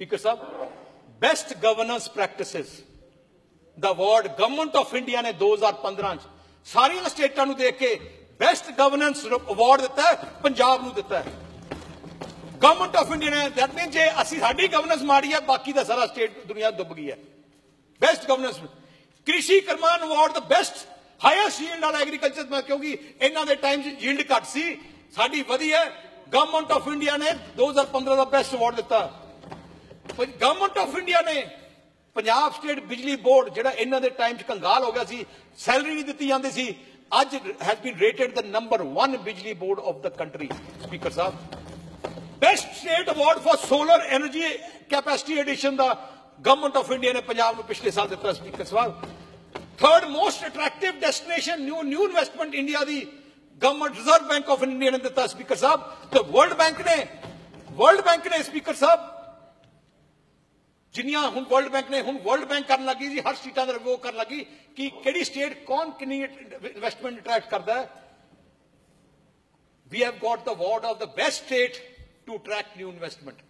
Speaker ਸਾਹਿਬ best governance practices ਦਾ award government of India ਨੇ 2015 ਚ ਸਾਰੀਆਂ ਸਟੇਟਾਂ ਨੂੰ ਦੇਖ ਕੇ ਬੈਸਟ ਗਵਰਨੈਂਸ ਅਵਾਰਡ ਦਿੱਤਾ ਪੰਜਾਬ ਨੂੰ ਦਿੱਤਾ ਹੈ ਗਵਰਨਮੈਂਟ ਆਫ ਇੰਡੀਆ ਨੇ ਦੈਟ ਜੇ ਅਸੀਂ ਸਾਡੀ ਗਵਰਨੈਂਸ ਮਾੜੀ ਹੈ ਬਾਕੀ ਦਾ ਸਾਰਾ ਸਟੇਟ ਦੁਨੀਆ ਡੁੱਬ ਗਈ ਹੈ best governance Krishi Karman award ਦਾ ਬੈਸਟ ਹਾਈਐਸਟ ਯੀਲਡ ਵਾਲਾ ਐਗਰੀਕਲਚਰ ਮੈਂ ਕਿਉਂਕਿ ਇਹਨਾਂ ਦੇ ਟਾਈਮ 'ਚ ਯੀਲਡ ਘੱਟ ਸੀ ਸਾਡੀ ਵਧੀ ਹੈ ਗਵਰਨਮੈਂਟ ਆਫ ਇੰਡੀਆ ਨੇ 2015 ਦਾ ਬੈਸਟ ਅਵਾਰਡ ਦਿੱਤਾ गवर्नमेंट ऑफ़ इंडिया ने पंजाब स्टेट बिजली बोर्ड जोड़ा इन्होंने टाइम कंगाल हो गया सैलरी नहीं दी जाती थी अज has been rated the number one बिजली board of the country speaker साहब best state award for solar energy capacity addition का गवर्नमेंट ऑफ़ इंडिया ने पंजाब में पिछले साल दिता स्पीकर साहब third most attractive destination new new investment India की government reserve bank of India ने दिता स्पीकर साहब तो वर्ल्ड बैंक ने वर्ल्ड बैंक ने स्पीकर साहब ਜਿੰਨੀਆਂ ਹੁਣ ਵਰਲਡ ਬੈਂਕ ਨੇ ਹੁਣ ਵਰਲਡ ਬੈਂਕ ਕਰਨ ਲੱਗੀ ਜੀ ਹਰ ਸਟੇਟਾਂ ਦਾ ਰਿਵਿਊ ਕਰਨ ਲੱਗੀ ਕਿ ਕਿਹੜੀ ਸਟੇਟ ਕੌਣ ਕਿੰਨੀ ਇਨਵੈਸਟਮੈਂਟ ਅਟਰੈਕਟ ਕਰਦਾ ਹੈ we have got the award of the best state to attract new investment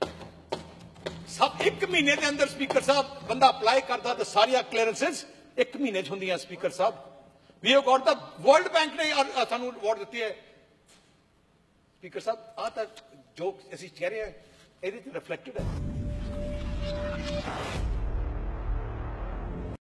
ਸਭ ਇੱਕ ਮਹੀਨੇ ਦੇ ਅੰਦਰ ਸਪੀਕਰ ਸਾਹਿਬ ਬੰਦਾ ਅਪਲਾਈ ਕਰਦਾ ਤਾਂ ਸਾਰੀਆਂ ਕਲੀਅਰੈਂਸਸ ਇੱਕ ਮਹੀਨੇ ਚ ਹੁੰਦੀਆਂ ਸਪੀਕਰ ਸਾਹਿਬ we have got the world bank ਨੇ ਅ- ਅ- ਸਾਨੂੰ ਅਵਾਰਡ ਦਿੱਤੀ ਹੈ ਸਪੀਕਰ ਸਾਹਿਬ ਆ ਤਾਂ ਜੋ ਅਸੀਂ ਕਹਿ ਰਹੇ ਹਾਂ ਇਹਦੇ ਚ ਰਿਫਲੈਕਟਡ ਹੈ あ!